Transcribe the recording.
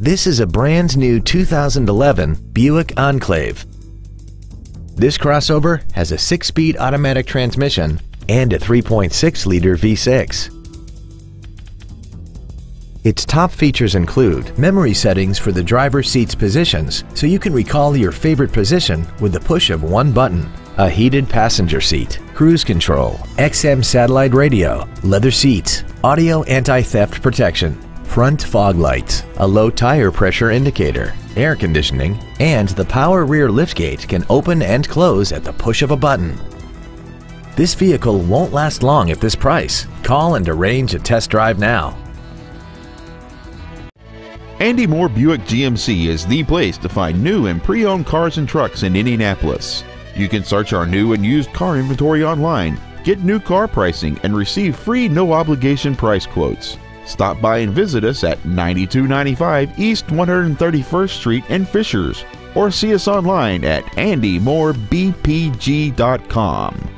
This is a brand new 2011 Buick Enclave. This crossover has a 6-speed automatic transmission and a 3.6-liter V6. Its top features include memory settings for the driver's seat's positions so you can recall your favorite position with the push of one button, a heated passenger seat, cruise control, XM satellite radio, leather seats, audio anti-theft protection, front fog lights, a low tire pressure indicator, air conditioning, and the power rear liftgate can open and close at the push of a button. This vehicle won't last long at this price. Call and arrange a test drive now. Andy Mohr Buick GMC is the place to find new and pre-owned cars and trucks in Indianapolis. You can search our new and used car inventory online, get new car pricing, and receive free no obligation price quotes. Stop by and visit us at 9295 East 131st Street in Fishers or see us online at andymohrbpg.com.